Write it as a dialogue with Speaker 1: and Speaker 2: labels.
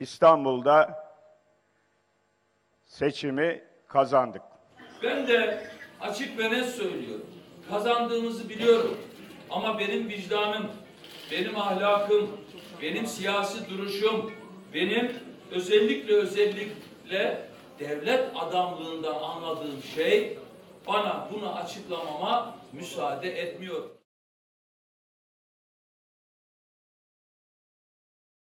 Speaker 1: İstanbul'da seçimi kazandık.
Speaker 2: Ben de açık ve net söylüyorum. Kazandığımızı biliyorum. Ama benim vicdanım, benim ahlakım, benim siyasi duruşum, benim özellikle özellikle devlet adamlığından anladığım şey bana bunu açıklamama müsaade etmiyor.